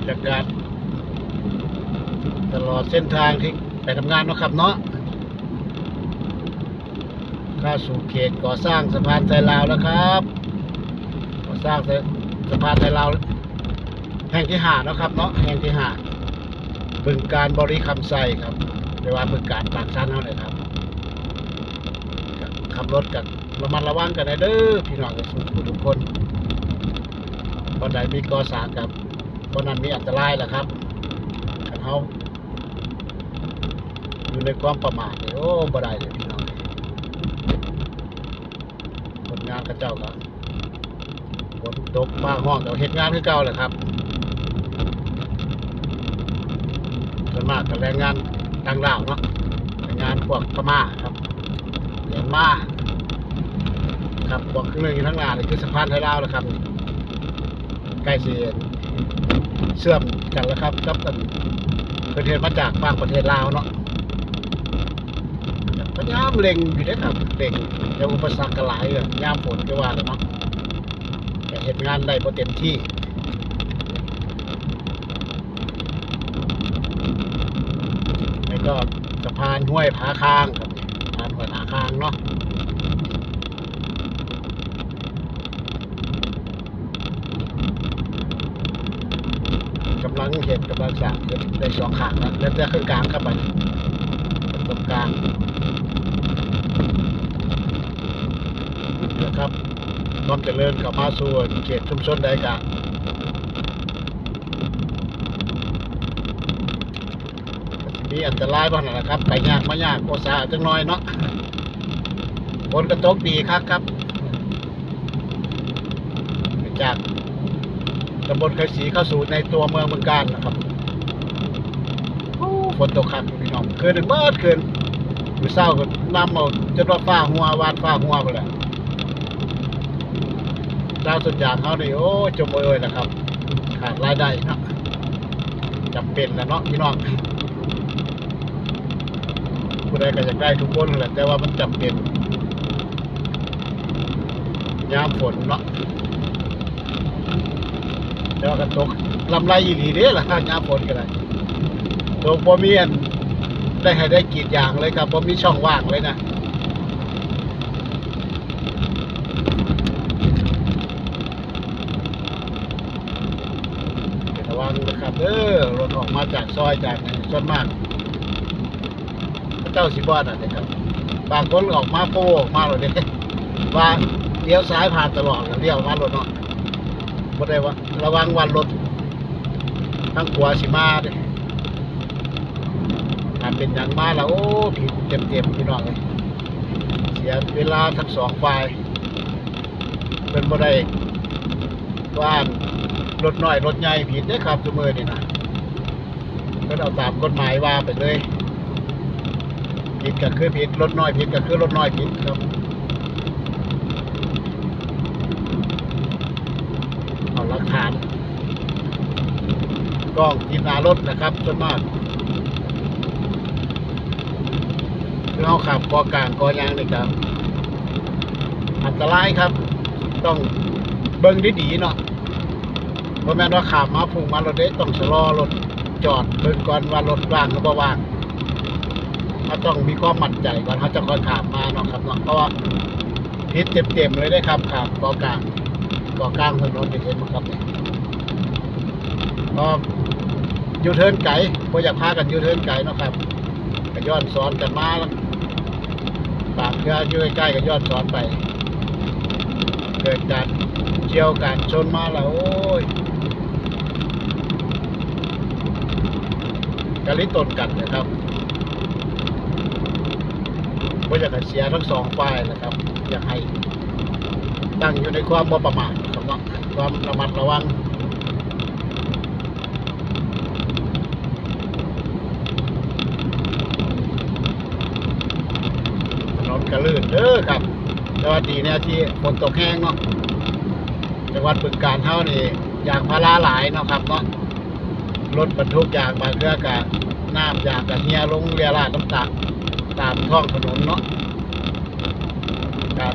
บรยากาศตลอดเส้นทางที่ไปทำงานนะครับเนาะเข้าสู่เขตก่อสร้างสะพานไทยลาวแล้วครับ ก่อสร้างสะพานไทยลาวแห่งที่หานะครับเนาะแห่งที่หาบึงการบริคำไซครับเรียกว่าบึงการปากชันเท่าเลยครับขับรถกันระมัดระวังกันนะเด้อพี่น้องทุกคนทุกคนบนใดมีก่อสร้างกับ บนนั้นมีอันตรายแหละครับกันเขาอยู่ในความประมาทนี่โอ้บ่ได้เลยพี่น้องคนงานกระเจ้าก็ฝนตกฟ้าห้องกับเหตุงานคือเก่าแหละครับส่วนมากกับแรงงานต่างดาวเนาะแรงงานพวกพม่าครับเมียนมาครับพวกขึ้นเรื่องอยู่ทั้งงานนี่คือสะพานไทยลาวนะครับใกล้เสีย เชื่อมกันแล้วครับกับอันประเทศมาจากบางประเทศลาวเนาะพยายามเล็งอยู่นะครับเล็งแต่อุปสรรคก็หลายอะยามฝนก็ว่าเลยเนาะแต่เหตุงานได้พอเต็มที่แล้วก็สะพานห้วยผาคางครับสะพานห้วยผาคางเนาะกำ ลังเห็นกำลังสางขึ้นได้สองขางแล้วแล้วจะขึ้นกลางครับไปตรงกลางนะครับความเจริญกับมาสู่เขตชุมชนใดกะมีอันตรายบ้างนะครับไปยากมายากโอซาจังน้อยเนาะฝนกระตกดีครับครับจาก ตำบลเคยศรีเข้าสู่ในตัวเมืองเมืองการนะครับโอ้ฝนตกครับพี่น้องคืนหนึ่งเมื่อคืนมือเศร้าก็น้ำเอาจนว่าฟ้าหัววาดฟ้าหัวไปเลยดาวสุดยางเขานี่โอ้จมโอยๆนะครับ ขาดรายได้เนาะจำเป็นแล้วเนาะพี่น้องผู้ใดก็อยากได้ทุกคนแหละแต่ว่ามันจำเป็นยามฝนเนาะ แต่ว่าก็ตกลำไรอีหลีเด้ล่ะยามฝนก็ได้ตกบ่มีอันได้ให้ได้กีดยางเลยครับบ่มีช่องว่างเลยนะระวังนะครับเออรถออกมาจากซอยจากส่วนมากเจ้าสิบอดอะนะครับ บางคนออกมาโป้ออกมาเลยเนี่ยว่าเลี้ยวซ้ายผ่านตลอดเลี้ยวมารถเนาะ บ่ได้ว่าระวังวันรถทั้งขวาสิมาเด้ถ้าเป็นอย่างมาแล้วโอ้ผิดเต็มๆพี่น้องเลยเสียเวลาทั้งสองฝ่ายเป็นบ่ได้ว่ารถน้อยรถใหญ่ผิดได้ครับทุกมือนี่นะก็เอาตามกฎหมายว่าไปเลยผิดก็คือผิดรถน้อยผิดก็คือรถน้อยผิดครับเอาหลั กฐาน กล้องติดหน้ารถนะครับส่วนมากเอาขับกอกลางกอยางนี่ครับ อันตรายครับ ต้องเบิ่งดีๆเนาะเพราะแม่นว่าขับมาพุ่งมารถเด้ต้องชะลอรถจอดเบิ่งก่อนว่ารถว่างหรือบ่ว่างเขาต้องมีความมั่นใจก่อนเขาจะคอยขับมาเนาะครับเนาะเพราะว่าพิษเต็มๆเลยได้ครับขับกอกลาง กอกลางถนนเห็นไหมครับเนี่ยก็ยูเทิร์นไก่พออยากพากันยูเทิร์นไก่นะครับก็ย้อนสอนกันมาแล้วตามเครืออยู่ใกล้ๆก็ย้อนสอนไป เกิดการเชี่ยวการชนมาแล้วโอ้ยกะลิตนกันนะครับก็อยากเสียทั้งสองฝ่ายนะครับ อยากให้ตั้งอยู่ในความบ่ประมาท ว่าความระมัดระวังถนนกระลื่นเด้อครับแต่ว่าดีเนี่ยที่ฝนตกแห้งเนาะจังหวัดบึงการเท่านี่ยางพาราหลายเนาะครับเนาะรถบรรทุกยางบางเรือกะน้ำยางกะเฮียลงเรียราดน้ำตาตามท้องถนนเนาะครับ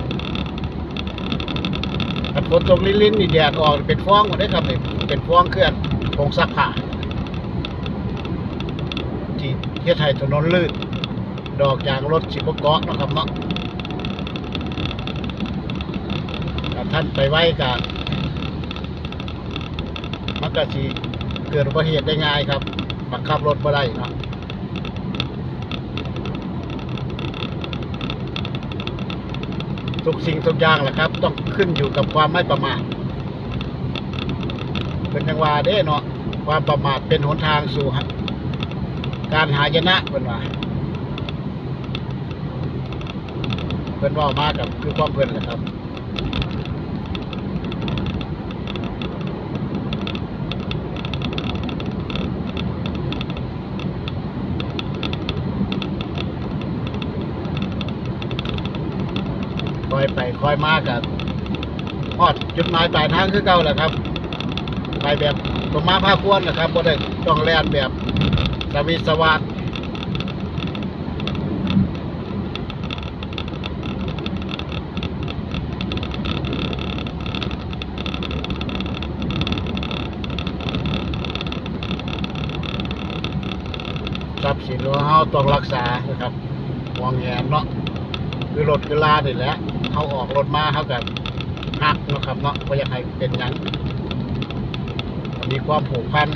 ถ้าฝนตกลิ้นๆนี่แดดออกเป็นฟองหมดได้ครับเนี่ยเป็นฟองเคลื่อนผงซักผ้าที่เฮ็ดให้ถนนลื่น ดอกยางรถสิบเกาะนะครับเนาะถ้าท่านไปไว้กับมันก็สิเกิดอุบัติเหตุได้ง่ายครับบังคับรถบ่ได้เนาะ ทุกสิ่งทุกอย่างแหละครับ ต้องขึ้นอยู่กับความไม่ประมาทเป็นจังหวาเด้เนาะความประมาทเป็นหนทางสู่การหายนะเป็นว่าเพื่อนว่ามากับคือความเพื่อนแหละครับ ค อยไปคอยมากับฮอดจุดหมายปลายทางคือเก่าแหละครับ ไปแบบสมมาภาคควรนะครับบ่ได้ต้องแล่นแบบสวิสวัสดทรัพย์สินของเราต้องรักษานะครับมองแงนเนาะคือรถคือลานี่แหละ เขาออกรถมาเขากับหักเนาะครับเนาะก็อยากให้เป็นอย่างมีความผูกพัน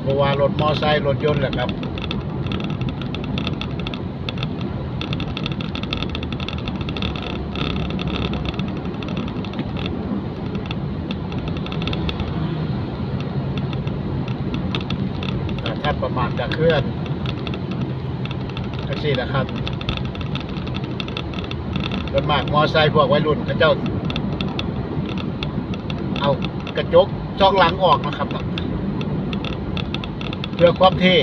เพราะว่ารถมอไซค์รถยนต์แหละครับ อ่าถ้าประ มาทจะเคลื่อนแท็กซี่นะครับรถมากมอไซค์พวกวัยรุ่นเขาเจ้า เอากระจกช่องหลังออกนะครับ เพื่อความเท่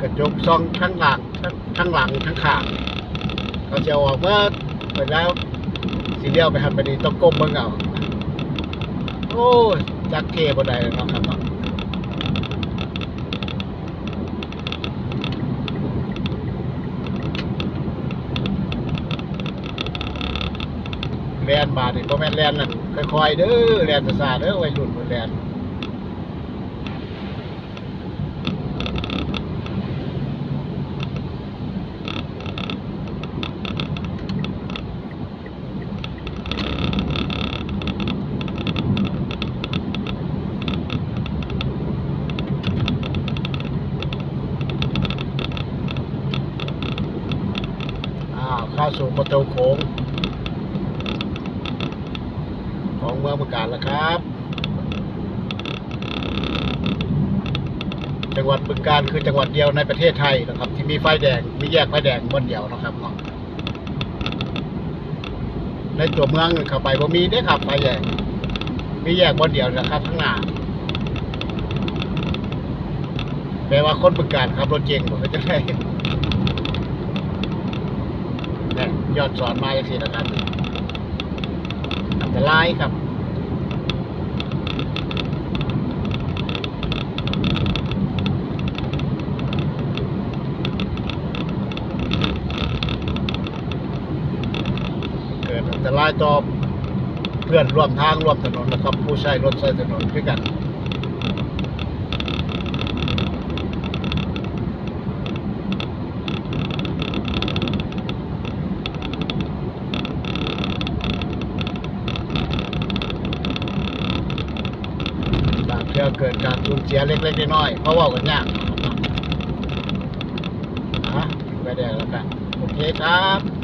กระจกช่องข้างหลังข้างหลังข้างข้างเขาจะออกเมื่อเปิดแล้วสีเดียวไปหันไปดีต้องก้มเบิ่งเอาโอ้ยจักเทบ่ได้แล้วเนะครับเนาะ แลนบาดนี่บ่แม่นแลนนั่นค่อยๆเด้อแลนซ่าๆเด้อวัยรุ่นเพิ่นแลนเข้าสู่ประตูโค้ง ของ เมืองประการแล้วครับ จังหวัดบึงการคือจังหวัดเดียวในประเทศไทยนะครับ ที่มีไฟแดงมีแยกไฟแดงบนเดียวนะครับเนาะในตัวเมืองเข้าไปบ่มีได้อครับไฟแดงมีแยกบนเดียวนะครับข้างหน้าแปลว่าคนบึงการขับรถเก่งผมก็จะได้ยอดสอนมาอย่างสี่นะครับอันตรายครับ เกิดอันตรายต่อเพื่อนร่วมทางร่วมถนนนะครับ ผู้ใช้รถใช้ถนนด้วยกันบางเทื่อเกิดการสูญเสียเล็กๆน้อยๆเพราะว่ากันยากนะไปได้แล้วกันโอเคครับ